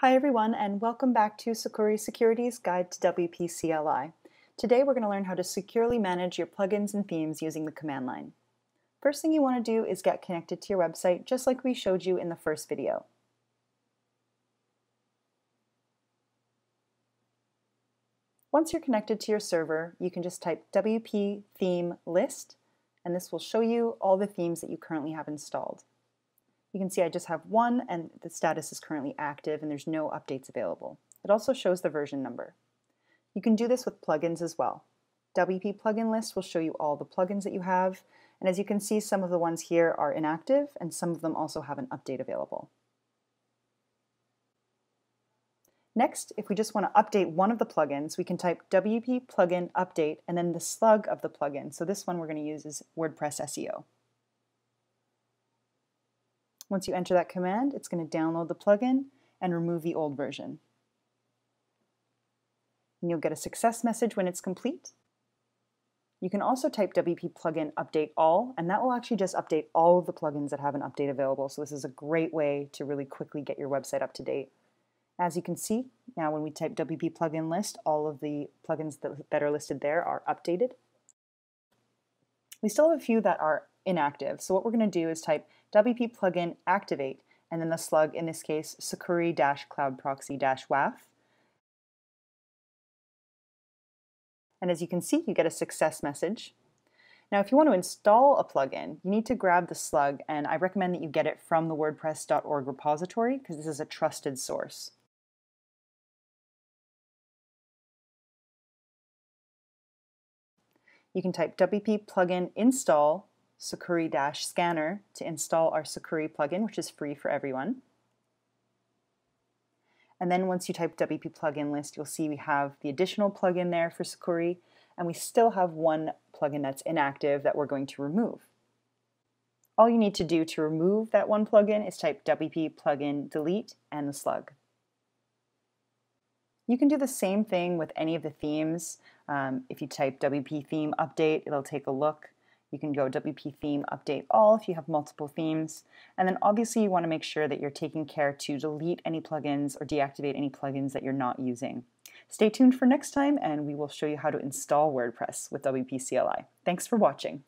Hi everyone and welcome back to Sucuri Security's Guide to WP CLI. Today we're going to learn how to securely manage your plugins and themes using the command line. First thing you want to do is get connected to your website just like we showed you in the first video. Once you're connected to your server, you can just type WP theme list and this will show you all the themes that you currently have installed. You can see I just have one and the status is currently active and there's no updates available. It also shows the version number. You can do this with plugins as well. WP plugin list will show you all the plugins that you have and as you can see some of the ones here are inactive and some of them also have an update available. Next, if we just want to update one of the plugins, we can type WP plugin update and then the slug of the plugin. So this one we're going to use is WordPress SEO. Once you enter that command, it's going to download the plugin and remove the old version. And you'll get a success message when it's complete. You can also type WP plugin update all, and that will actually just update all of the plugins that have an update available. So this is a great way to really quickly get your website up to date. As you can see, now when we type WP plugin list, all of the plugins that are listed there are updated. We still have a few that are inactive. So what we're going to do is type WP plugin activate and then the slug, in this case, Sucuri-Cloud Proxy-WAF. And as you can see, you get a success message. Now, if you want to install a plugin, you need to grab the slug, and I recommend that you get it from the WordPress.org repository because this is a trusted source. You can type WP plugin install Sucuri-scanner to install our Sucuri plugin, which is free for everyone. And then once you type WP plugin list, you'll see we have the additional plugin there for Sucuri, and we still have one plugin that's inactive that we're going to remove. All you need to do to remove that one plugin is type WP plugin delete and the slug. You can do the same thing with any of the themes. Um, if you type WP theme update, it'll take a look. You can go WP theme update all if you have multiple themes. And then obviously you want to make sure that you're taking care to delete any plugins or deactivate any plugins that you're not using. Stay tuned for next time and we will show you how to install WordPress with WP CLI. Thanks for watching.